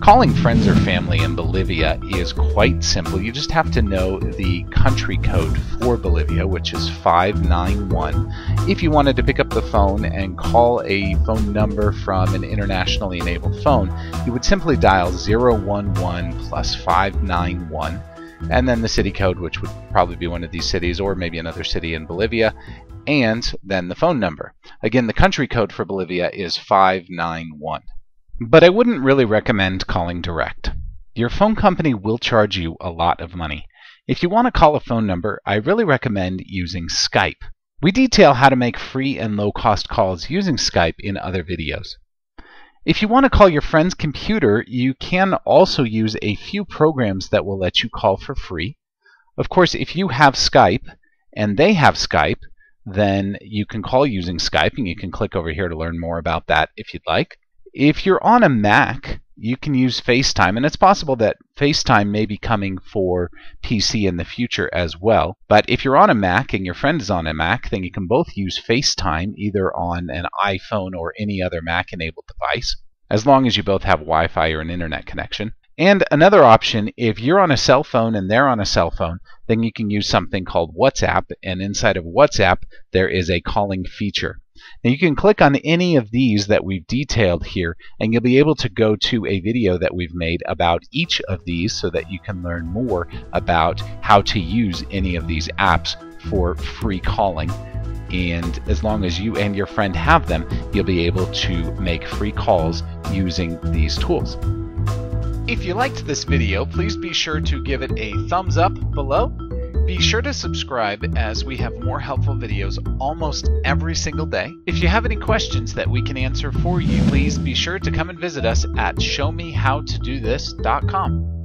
Calling friends or family in Bolivia is quite simple. You just have to know the country code for Bolivia, which is 591. If you wanted to pick up the phone and call a phone number from an internationally enabled phone, you would simply dial 011 plus 591 and then the city code, which would probably be one of these cities or maybe another city in Bolivia, and then the phone number. Again, the country code for Bolivia is 591. But I wouldn't really recommend calling direct. Your phone company will charge you a lot of money. If you want to call a phone number, I really recommend using Skype. We detail how to make free and low-cost calls using Skype in other videos. If you want to call your friend's computer, you can also use a few programs that will let you call for free. Of course, if you have Skype and they have Skype, then you can call using Skype, and you can click over here to learn more about that if you'd like. If you're on a Mac, you can use FaceTime, and it's possible that FaceTime may be coming for PC in the future as well. But if you're on a Mac and your friend is on a Mac, then you can both use FaceTime either on an iPhone or any other Mac enabled device, as long as you both have Wi Fi or an internet connection. And another option, if you're on a cell phone and they're on a cell phone, then you can use something called WhatsApp, and inside of WhatsApp, there is a calling feature. Now you can click on any of these that we've detailed here and you'll be able to go to a video that we've made about each of these so that you can learn more about how to use any of these apps for free calling and as long as you and your friend have them you'll be able to make free calls using these tools. If you liked this video please be sure to give it a thumbs up below be sure to subscribe as we have more helpful videos almost every single day. If you have any questions that we can answer for you, please be sure to come and visit us at showmehowtodothis.com.